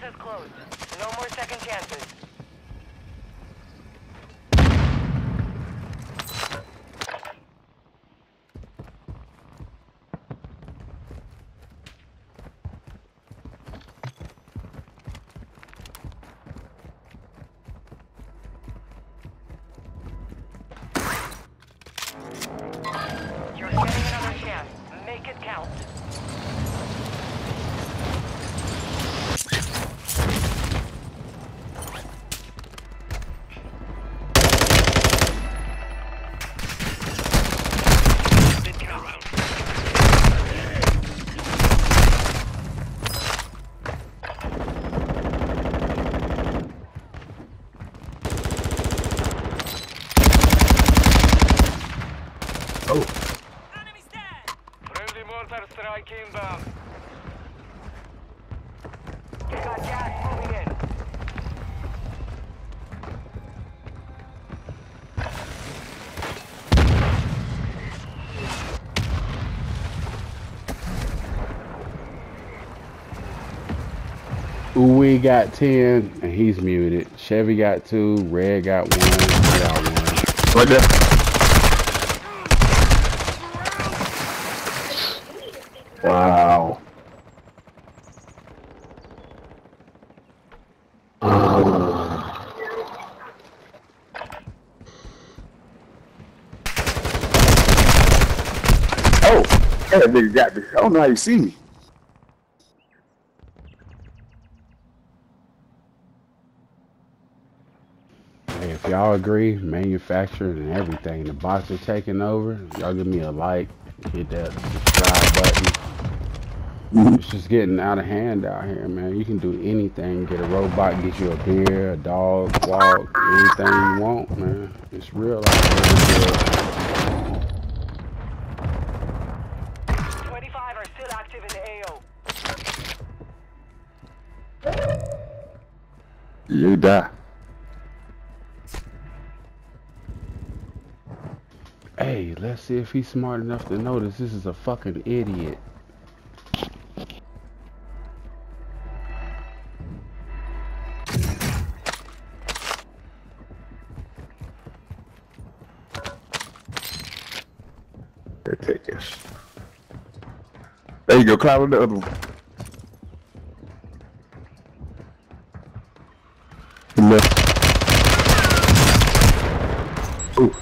has closed. No more second chances. Oh, Friendly mortar strike inbound. You got gas moving in. we got 10 and he's muted. Chevy got 2, Red got 1, I got 1. Right there. Wow. Oh, that nigga got me. I don't know how you see me. Hey, if y'all agree, manufacturing and everything, the bots are taking over. Y'all give me a like, hit that subscribe button. Mm-hmm. It's just getting out of hand out here, man. You can do anything. Get a robot, get you a beer, a dog, walk, anything you want, man. It's real out here. 25 are still active in the AO. You die. Hey, let's see if he's smart enough to notice this is a fucking idiot. There, take this. There you go, climb on the other one. Left. Ooh.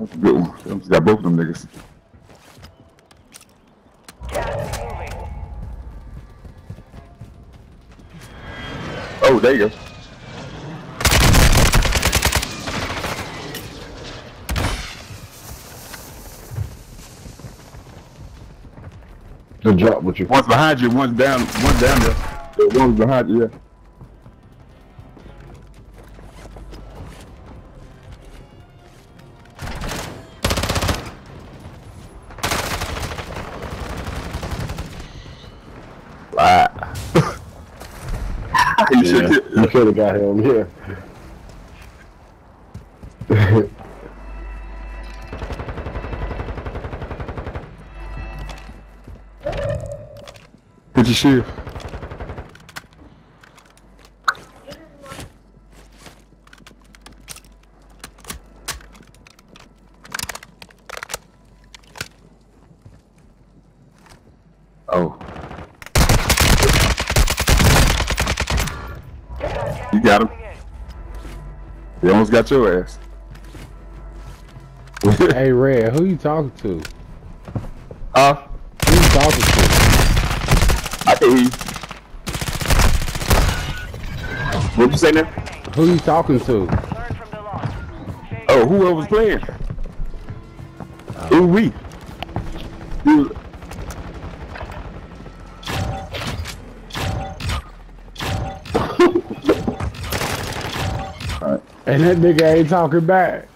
That's a good one. Got both of them niggas. Oh, there you go. The drop with you. One's behind you, one's down, one's down there. The one's behind you, yeah. You Yeah, could have got him here. Oh, you got him. He almost got your ass. hey, Red, who you talking to? Uh, Who you talking to? I can hear you. Say now? Who you talking to? Learn from the loss. Oh, whoever was playing. Ooh, we. You, And that nigga ain't talking back.